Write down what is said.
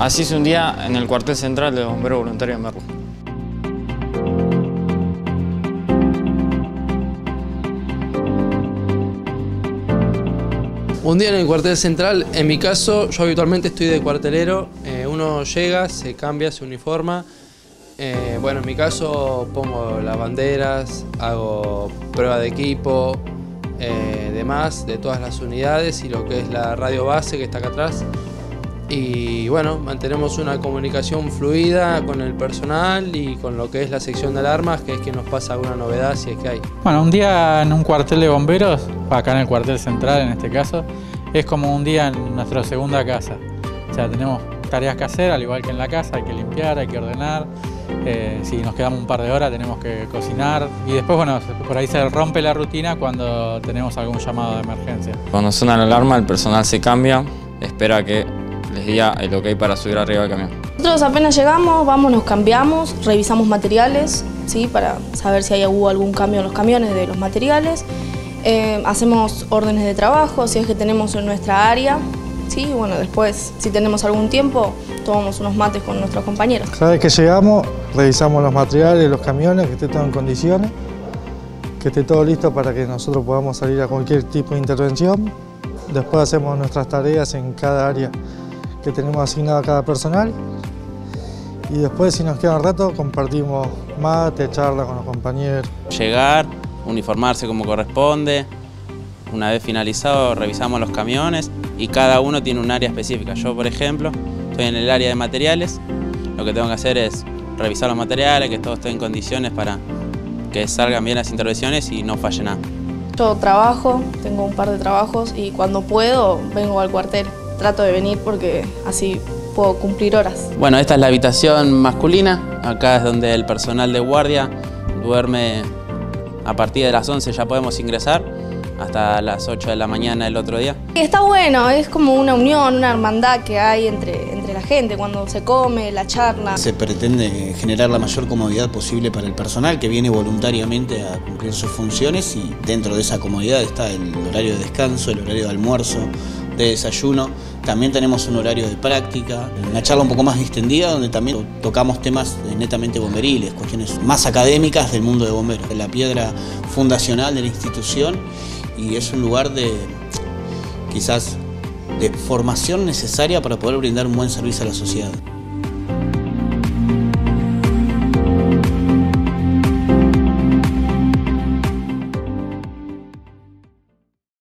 Así es un día en el cuartel central de Bomberos Voluntarios de Merlo. Un día en el cuartel central, en mi caso, yo habitualmente estoy de cuartelero, eh, uno llega, se cambia, se uniforma, eh, bueno, en mi caso pongo las banderas, hago prueba de equipo, eh, demás, de todas las unidades y lo que es la radio base que está acá atrás. Y bueno, mantenemos una comunicación fluida con el personal y con lo que es la sección de alarmas, que es que nos pasa alguna novedad si es que hay. Bueno, un día en un cuartel de bomberos, acá en el cuartel central en este caso, es como un día en nuestra segunda casa. O sea, tenemos tareas que hacer, al igual que en la casa, hay que limpiar, hay que ordenar. Eh, si nos quedamos un par de horas tenemos que cocinar y después, bueno, por ahí se rompe la rutina cuando tenemos algún llamado de emergencia. Cuando suena la alarma, el personal se cambia, espera que les diga el ok para subir arriba del camión. Nosotros apenas llegamos, vamos, nos cambiamos, revisamos materiales, ¿sí? para saber si hay, hubo algún cambio en los camiones de los materiales. Eh, hacemos órdenes de trabajo, si es que tenemos en nuestra área. Sí, bueno, después, si tenemos algún tiempo, tomamos unos mates con nuestros compañeros. Cada vez que llegamos, revisamos los materiales, los camiones, que esté todo en condiciones, que esté todo listo para que nosotros podamos salir a cualquier tipo de intervención. Después hacemos nuestras tareas en cada área que tenemos asignado a cada personal. Y después, si nos queda un rato, compartimos mate, charla con los compañeros. Llegar, uniformarse como corresponde. Una vez finalizado, revisamos los camiones y cada uno tiene un área específica. Yo, por ejemplo, estoy en el área de materiales. Lo que tengo que hacer es revisar los materiales, que todo esté en condiciones para que salgan bien las intervenciones y no falle nada. Yo trabajo, tengo un par de trabajos y cuando puedo vengo al cuartel trato de venir porque así puedo cumplir horas. Bueno, esta es la habitación masculina, acá es donde el personal de guardia duerme a partir de las 11 ya podemos ingresar hasta las 8 de la mañana el otro día. Está bueno, es como una unión, una hermandad que hay entre, entre la gente cuando se come, la charla. Se pretende generar la mayor comodidad posible para el personal que viene voluntariamente a cumplir sus funciones y dentro de esa comodidad está el horario de descanso, el horario de almuerzo, de desayuno. También tenemos un horario de práctica, una charla un poco más distendida donde también tocamos temas netamente bomberiles, cuestiones más académicas del mundo de bomberos. La piedra fundacional de la institución y es un lugar de quizás de formación necesaria para poder brindar un buen servicio a la sociedad.